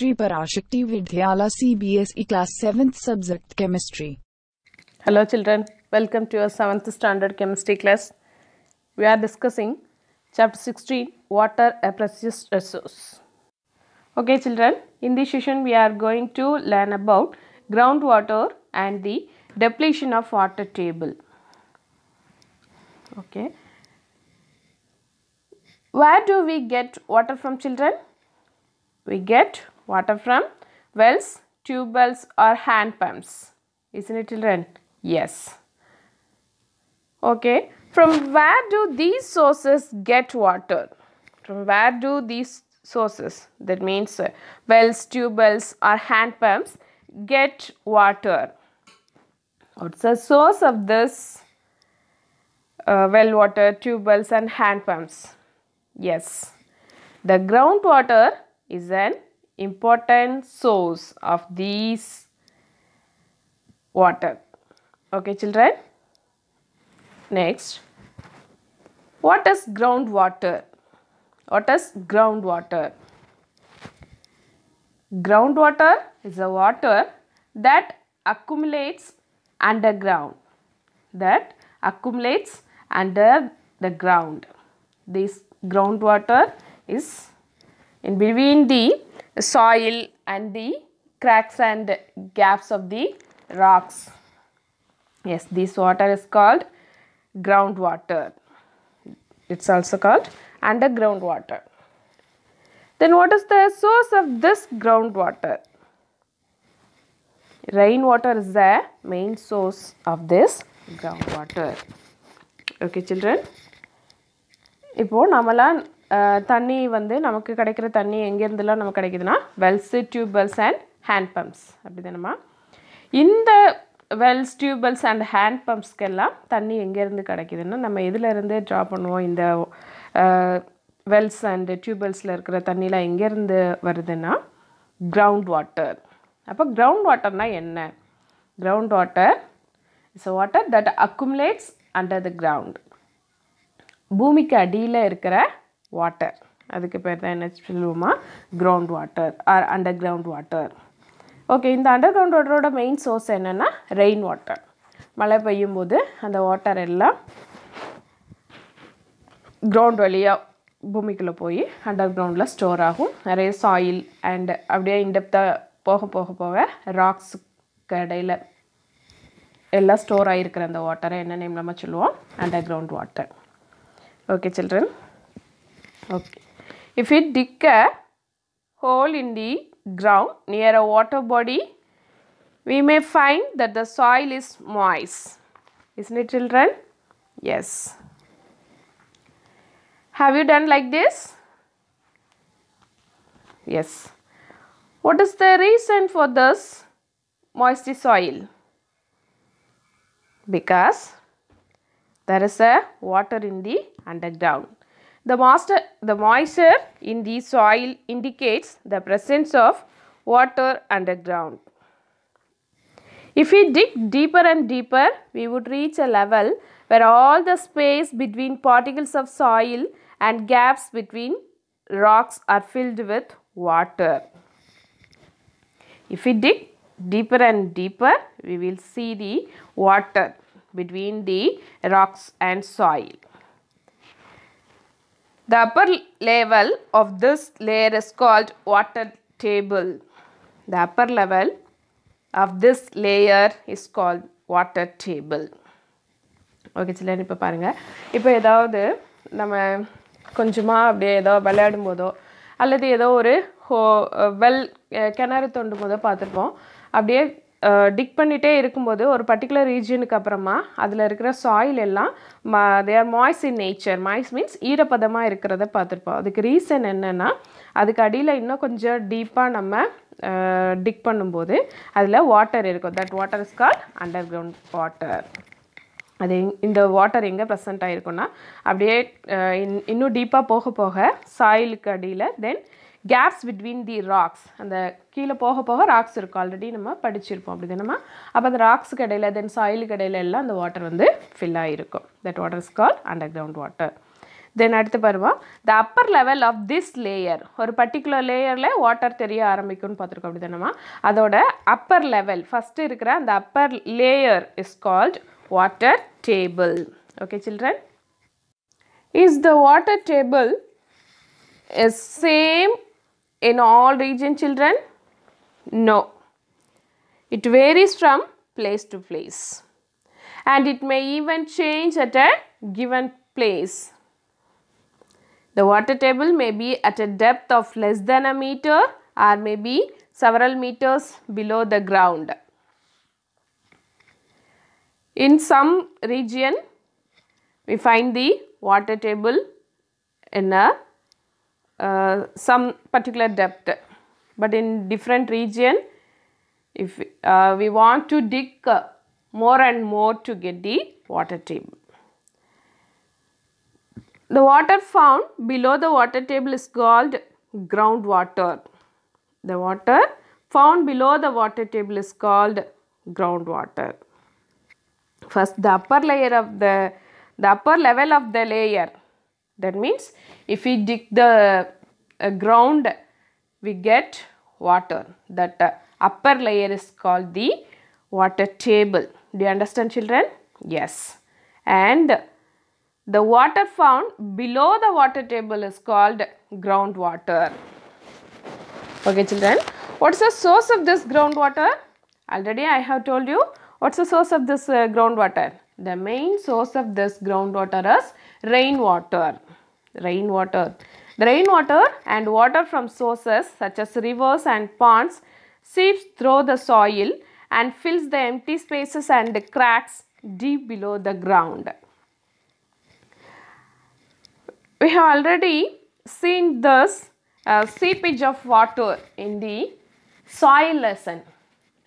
Sri Parasakthi Vidyalaya CBSE Class 7th Subject Chemistry. Hello children, welcome to your 7th standard chemistry class. We are discussing chapter 16 water a precious resource. Okay children, in this session we are going to learn about groundwater and the depletion of water table. Okay. Where do we get water from children? We get water from wells, tube wells or hand pumps. Isn't it children? Yes. Okay. From where do these sources get water? From where do these sources, that means uh, wells, tube wells or hand pumps get water? What's the source of this uh, well water, tube wells and hand pumps? Yes, the groundwater is an important source of these water. Okay, children. Next, what is groundwater? What is groundwater? Groundwater is a water that accumulates underground. That accumulates under the ground. This groundwater is in between the soil and the cracks and gaps of the rocks. Yes, this water is called groundwater. It's also called underground water. Then what is the source of this groundwater? Rainwater is the main source of this groundwater. Okay children. இப்போது நம்மளாம் அஹ், தண்ணி வந்து நமக்கு கிடைக்கிற தண்ணி எங்கேருந்துலாம் நமக்கு கிடைக்குதுன்னா wells tube wells and hand pumps அப்படி தானம்மா இந்த wells tube wells and hand பம்ப்ஸ்க்கெல்லாம் தண்ணி எங்கேருந்து கிடைக்குதுன்னா நம்ம எதுலேருந்து ட்ரா பண்ணுவோம்? இந்த வெல்ஸ் அண்ட் டியூப்வெல்ஸில் இருக்கிற தண்ணிலாம் எங்கேருந்து வருதுன்னா கிரவுண்ட் வாட்டர் அப்போ கிரவுண்ட் வாட்டர்னால் என்ன? Ground water it's water that accumulates under the ground பூமிக்கு அடியில் இருக்கிற வாட்டர் அதுக்கு பேர் தான் என்ன சொல்லுவோமா? Ground water or underground water okay இந்த அண்டர் கிரவுண்ட் வாட்டரோட மெயின் சோர்ஸ் என்னென்னா ரெயின் வாட்டர் மழை பெய்யும் போது அந்த வாட்டர் எல்லாம் கிரவுண்ட் வழியாக பூமிக்குள்ளே போய் அண்டர் கிரவுண்டில் ஸ்டோர் ஆகும். நிறைய சாயில் அண்ட் அப்படியே இன்டெப்த்தாக போக போக போக ராக்ஸுக்கு கடையில் எல்லாம் ஸ்டோர் ஆகிருக்கிற அந்த வாட்டரை என்ன நேம் நம்ம சொல்லுவோம்? Underground water okay children okay. If we dig a hole in the ground near a water body we may find that the soil is moist. Isn't it children? Yes. Have you done like this? Yes. What is the reason for this moisty soil? Because there is a water in the underground. The, master, the moisture in the soil indicates the presence of water underground. If we dig deeper and deeper, we would reach a level where all the space between particles of soil and gaps between rocks are filled with water. If we dig deeper and deeper, we will see the water between the rocks and soil. The upper level of this layer is called water table. The upper level of this layer is called water table. Okay சிலர் இப்போ பாருங்கள் இப்போ ஏதாவது நம்ம கொஞ்சமாக அப்படியே ஏதோ விளையாடும் போதோ அல்லது ஏதோ ஒரு ஹோ வெல் கிணறு தோண்டும் போதோ பார்த்துருப்போம் அப்படியே டிக் பண்ணிகிட்டே இருக்கும்போது ஒரு பர்டிகுலர் ரீஜியனுக்கு அப்புறமா அதில் இருக்கிற சாயில் எல்லாம் they are moist in nature moist means ஈரப்பதமாக இருக்கிறத பார்த்துருப்போம். அதுக்கு ரீசன் என்னென்னா அதுக்கு அடியில் இன்னும் கொஞ்சம் டீப்பாக நம்ம டிக் பண்ணும்போது அதில் வாட்டர் இருக்கும். That water is call underground water அது எங் இந்த வாட்டர் எங்கே ப்ரெசென்ட் ஆகிருக்குன்னா அப்படியே இன்- இன்னும் டீப்பாக போக போக சாயிலுக்கு அடியில் then gaps between the rocks அந்த கீழே போக போக ராக்ஸ் இருக்கும் ஆல்ரெடி நம்ம படிச்சிருப்போம். அப்படி தானேம்மா அப்போ அந்த ராக்ஸ் கடையில் தென் சாயில் கடையில் எல்லாம் அந்த வாட்டர் வந்து ஃபில் ஆகிருக்கும் that water is call underground water then அடுத்து பாருவோம் the upper level of this layer ஒரு பர்டிகுலர் லேயரில் வாட்டர் தெரிய ஆரம்பிக்கும்னு பார்த்துருக்கோம். அப்படி தானேமா அதோட அப்பர் லெவல் ஃபஸ்ட்டு இருக்கிற அந்த upper layer is called water table okay children is the water table is same in all region children? No. It varies from place to place and it may even change at a given place. The water table may be at a depth of less than a meter or may be several meters below the ground. In some region, we find the water table in a uh, some particular depth. But in different region if uh, we want to dig uh, more and more to get the water table. The water found below the water table is called groundwater the water found below the water table is called groundwater first the upper layer of the the upper level of the layer that means if we dig the uh, ground we get water. That uh, upper layer is called the water table. Do you understand children? Yes. And the water found below the water table is called groundwater. Okay children. What's the source of this groundwater? Already i have told you. What's the source of this uh, groundwater? The main source of this groundwater is rainwater rainwater the rainwater and water from sources such as rivers and ponds seeps through the soil and fills the empty spaces and cracks deep below the ground we have already seen this uh, seepage of water in the soil lesson.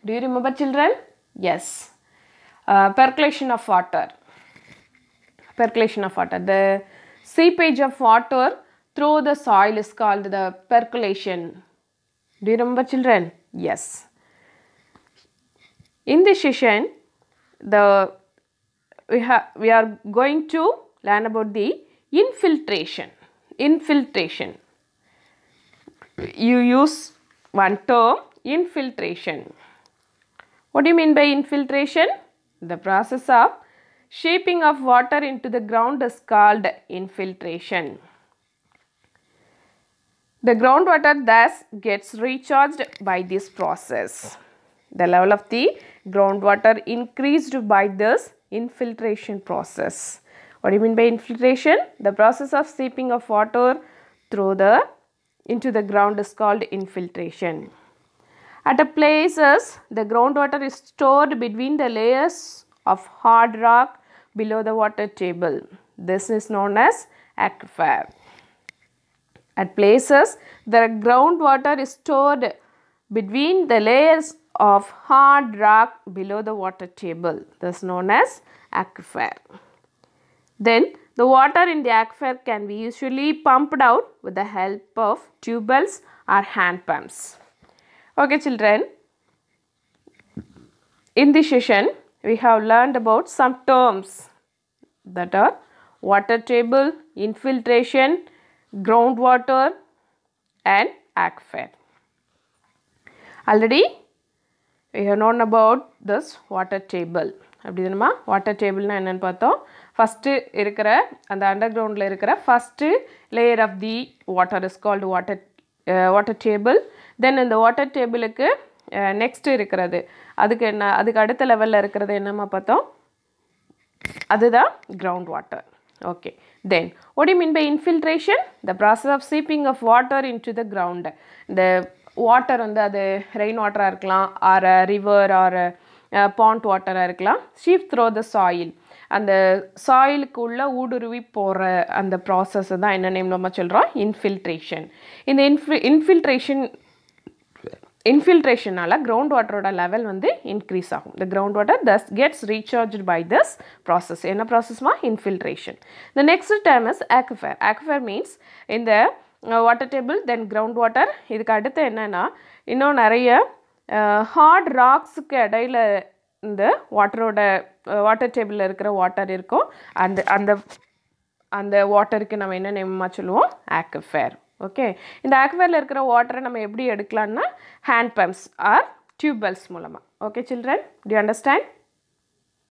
Do you remember children? Yes. Uh, percolation of water. Percolation of water. The seepage of water through the soil is called the percolation. Do you remember children? Yes. In this session, the we have we are going to learn about the infiltration. Infiltration. You use one term infiltration. What do you mean by infiltration? The process of shaping of water into the ground is called infiltration. The groundwater thus gets recharged by this process. The level of the groundwater increased by this infiltration process. What do you mean by infiltration? The process of seeping of water through the into the ground is called infiltration. At a places, the groundwater is stored between the layers of hard rock below the water table. This is known as aquifer. At places, the groundwater is stored between the layers of hard rock below the water table. This is known as aquifer. Then the water in the aquifer can be usually pumped out with the help of tube wells or hand pumps. Okay children, in this session we have learned about some terms that are water table, infiltration, groundwater and aquifer. Already we have known about this water table. அப்படி தானம்மா water டேபிள்னா என்னென்னு பார்த்தோம் first இருக்கிற அந்த under கிரவுண்டில் இருக்கிற first layer of the water is called water water table தென் இந்த water டேபிளுக்கு next இருக்கிறது. அதுக்கு என்ன அதுக்கு அடுத்த லெவலில் இருக்கிறது என்னம்மா பார்த்தோம்? அதுதான் ground water okay then what do you mean by infiltration? The process of seeping of water into the ground. இந்த வாட்டர் வந்து அது ரெயின் வாட்டராக இருக்கலாம் ஆர் ரிவர் ஆர் பாண்ட் வாட்டராக இருக்கலாம். ஷீப் த்ரோ த சாயில் அந்த சாயிலுக்கு உள்ள ஊடுருவி போகிற அந்த ப்ராசஸ் தான் என்ன நேம் நம்ம சொல்கிறோம் இன்ஃபில்ட்ரேஷன் இந்த இன்ஃபி இன்ஃபில்ட்ரேஷன் இன்ஃபில்ட்ரேஷனால் கிரவுண்ட் வாட்டரோட லெவல் வந்து இன்க்ரீஸ் ஆகும். The ground water thus gets recharge by this process என்ன ப்ராசஸ்மா infiltration the next term is aquifer aquifer means இந்த water table then ground water இதுக்கு அடுத்து என்னென்னா இன்னும் நிறைய uh, ஹார்ட் ராக்ஸுக்கு இடையில இந்த வாட்டரோட வாட்டர் டேபிளில் இருக்கிற வாட்டர் இருக்கும். அந்த அந்த அந்த வாட்டருக்கு நம்ம என்ன நேமமாக சொல்லுவோம்? ஆக்வஃபேர் ஓகே இந்த ஆக்வேரில் இருக்கிற வாட்டரை நம்ம எப்படி எடுக்கலான்னா hand pumps or tube wells மூலமாக ஓகே சில்ட்ரன் டி அண்டர்ஸ்டாண்ட்